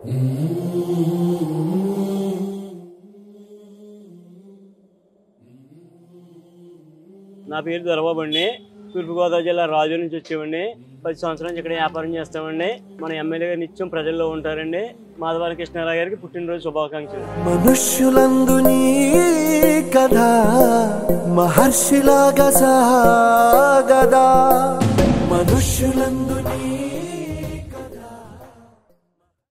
నా పేరు దొరబాబు తూర్పుగోదావరి జిల్లా రాజు నుంచి వచ్చేవండి పది సంవత్సరాల నుంచి ఇక్కడ వ్యాపారం చేస్తామండి మన ఎమ్మెల్యే గారు నిత్యం ప్రజల్లో ఉంటారండి. మాధవారి కృష్ణారావు గారికి పుట్టినరోజు శుభాకాంక్షలు. మనుష్యులందు కథ మహర్షిలాగా సాగదా మనుష్యులందు నీ